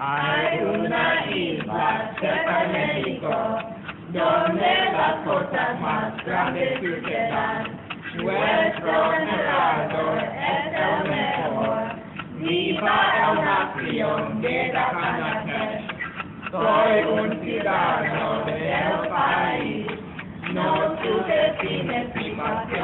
Hay una isla cerca de México, donde las cosas más grandes sucedan. Nuestro narrador es el mejor, Viva la nación de llega a. Soy un ciudadano del país, no sucesime privación.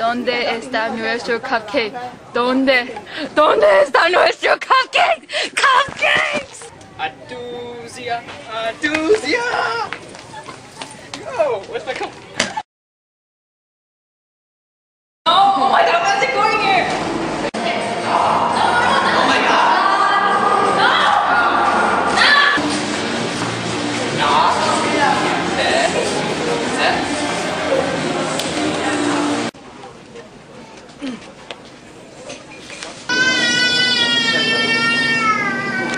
¿Dónde está nuestro cupcake? ¿Dónde? ¿Dónde está nuestro cupcake? ¡Cupcakes!